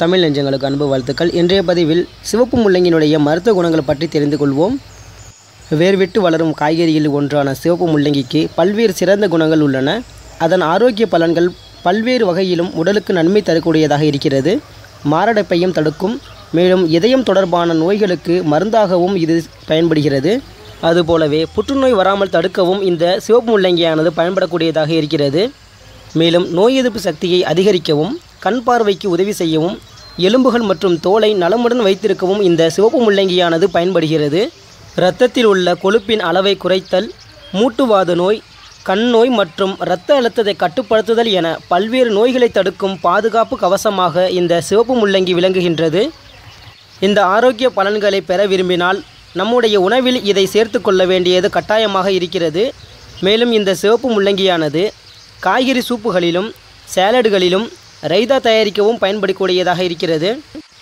தமிழ் நெஞ்சங்களுக்கு அன்பு வாழ்த்துக்கள். இன்றைய பதிவில் சிவப்பு முள்ளங்கியினுடைய மருத்துவ குணங்கள் பற்றி தெரிந்து கொள்வோம். வேர்விட்டு வளரும் காய்கறியில் ஒன்றான சிவப்பு முள்ளங்கிக்கு பல்வேறு சிறந்த குணங்கள் உள்ளன. அதன் ஆரோக்கிய பலன்கள் பல்வேறு வகையிலும் உடலுக்கு நன்மை தரக்கூடியதாக இருக்கிறது. மாரடைப்பையும் தடுக்கும். மேலும் இதயம் தொடர்பான நோய்களுக்கு மருந்தாகவும் இது பயன்படுகிறது. அதுபோலவே புற்றுநோய் வராமல் தடுக்கவும் இந்த சிவப்பு முள்ளங்கியானது பயன்படக்கூடியதாக இருக்கிறது. மேலும் நோய் எதிர்ப்பு சக்தியை அதிகரிக்கவும் கண் பார்வைக்கு உதவி செய்யவும் எலும்புகள் மற்றும் தோலை நலமுடன் வைத்திருக்கவும் இந்த சிவப்பு முள்ளங்கியானது பயன்படுகிறது. இரத்தத்தில் உள்ள கொழுப்பின் அளவை குறைத்தல் மூட்டுவாத நோய் கண் நோய் மற்றும் இரத்த அழுத்தத்தை கட்டுப்படுத்துதல் என பல்வேறு நோய்களை தடுக்கும் பாதுகாப்பு கவசமாக இந்த சிவப்பு முள்ளங்கி விளங்குகின்றது. இந்த ஆரோக்கிய பலன்களை பெற விரும்பினால் நம்முடைய உணவில் இதை சேர்த்து கொள்ள வேண்டியது கட்டாயமாக இருக்கிறது. மேலும் இந்த சிவப்பு முள்ளங்கியானது காய்கறி சூப்புகளிலும் சேலடுகளிலும் ரைதா தயாரிக்கவும் பயன்படக்கூடியதாக இருக்கிறது.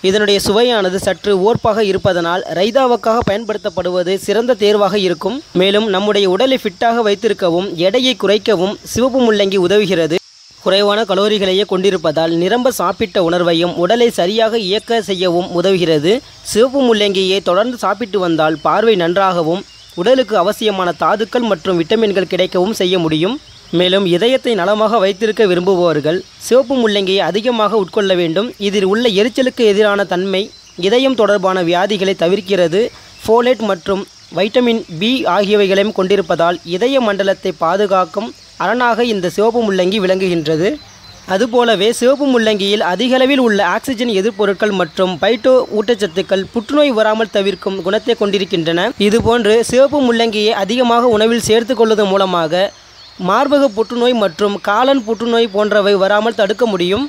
இதனுடைய சுவையானது சற்று ஓர்ப்பாக இருப்பதனால் ரைதாவுக்காக பயன்படுத்தப்படுவது சிறந்த தேர்வாக இருக்கும். மேலும் நம்முடைய உடலை ஃபிட்டாக வைத்திருக்கவும் எடையை குறைக்கவும் சிவப்பு முள்ளங்கி உதவுகிறது. குறைவான கலோரிகளையே கொண்டிருப்பதால் நிரம்ப சாப்பிட்ட உணர்வையும் உடலை சரியாக இயக்க செய்யவும் உதவுகிறது. சிவப்பு முள்ளங்கியை தொடர்ந்து சாப்பிட்டு வந்தால் பார்வை நன்றாகவும் உடலுக்கு அவசியமான தாதுக்கள் மற்றும் விட்டமின்கள் கிடைக்கவும் செய்ய முடியும். மேலும் இதயத்தை நலமாக வைத்திருக்க விரும்புபவர்கள் சிவப்பு முள்ளங்கியை அதிகமாக உட்கொள்ள வேண்டும். இதில் உள்ள எரிச்சலுக்கு எதிரான தன்மை இதயம் தொடர்பான வியாதிகளை தவிர்க்கிறது. ஃபோலேட் மற்றும் வைட்டமின் பி ஆகியவைகளையும் கொண்டிருப்பதால் இதய மண்டலத்தை பாதுகாக்கும் அரணாக இந்த சிவப்பு முள்ளங்கி விளங்குகின்றது. அதுபோலவே சிவப்பு முள்ளங்கியில் அதிகளவில் உள்ள ஆக்சிஜன் எதிர்ப்பொருட்கள் மற்றும் பைட்டோ ஊட்டச்சத்துக்கள் புற்றுநோய் வராமல் தவிர்க்கும் குணத்தை கொண்டிருக்கின்றன. இதுபோன்று சிவப்பு முள்ளங்கியை அதிகமாக உணவில் சேர்த்து கொள்வதன் மூலமாக மார்பக புற்றுநோய் மற்றும் காலன் புற்றுநோய் போன்றவை வராமல் தடுக்க முடியும்.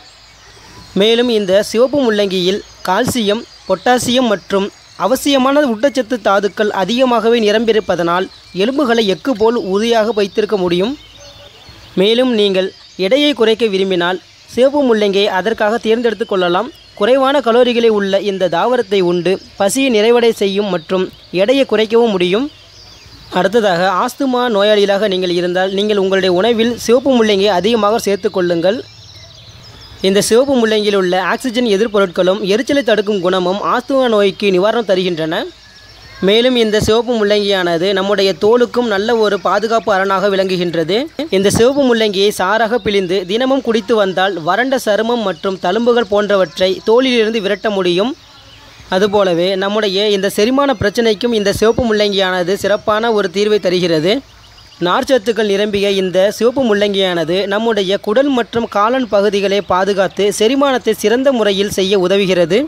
மேலும் இந்த சிவப்பு முள்ளங்கியில் கால்சியம் பொட்டாசியம் மற்றும் அவசியமான ஊட்டச்சத்து தாதுக்கள் அதிகமாகவே நிரம்பியிருப்பதனால் எலும்புகளை எக்கு போல் உறுதியாக வைத்திருக்க முடியும். மேலும் நீங்கள் எடையை குறைக்க விரும்பினால் சிவப்பு முள்ளங்கியை அதற்காக தேர்ந்தெடுத்து கொள்ளலாம். குறைவான கலோரிகளை உள்ள இந்த தாவரத்தை உண்டு பசியை நிறைவடை செய்யும் மற்றும் எடையை குறைக்கவும் முடியும். அடுத்ததாக ஆஸ்துமா நோயாளிகளாக நீங்கள் இருந்தால் நீங்கள் உங்களுடைய உணவில் சிவப்பு முள்ளங்கியை அதிகமாக சேர்த்து கொள்ளுங்கள். இந்த சிவப்பு முள்ளங்கியில் உள்ள ஆக்சிஜன் எதிர்ப்பொருட்களும் எரிச்சலை தடுக்கும் குணமும் ஆஸ்துமா நோய்க்கு நிவாரணம் தருகின்றன. மேலும் இந்த சிவப்பு முள்ளங்கியானது நம்முடைய தோலுக்கும் நல்ல ஒரு பாதுகாப்பு அரணாக விளங்குகின்றது. இந்த சிவப்பு முள்ளங்கியை சாராக பிழிந்து தினமும் குடித்து வந்தால் வறண்ட சருமம் மற்றும் தழும்புகள் போன்றவற்றை தோலிலிருந்து விரட்ட முடியும். அதுபோலவே நம்முடைய இந்த செரிமான பிரச்சனைக்கும் இந்த சிவப்பு முள்ளங்கியானது சிறப்பான ஒரு தீர்வை தருகிறது. நார்ச்சத்துக்கள் நிரம்பிய இந்த சிவப்பு முள்ளங்கியானது நம்முடைய குடல் மற்றும் காலன் பகுதிகளை பாதுகாத்து செரிமானத்தை சிறந்த முறையில் செய்ய உதவுகிறது.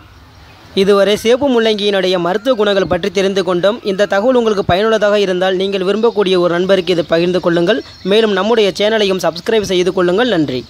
இதுவரை சிவப்பு முள்ளங்கியினுடைய மருத்துவ குணங்கள் பற்றி தெரிந்து கொண்டோம். இந்த தகவல் உங்களுக்கு பயனுள்ளதாக இருந்தால் நீங்கள் விரும்பக்கூடிய ஒரு நண்பருக்கு இதை பகிர்ந்து கொள்ளுங்கள். மேலும் நம்முடைய சேனலையும் சப்ஸ்கிரைப் செய்து கொள்ளுங்கள். நன்றி.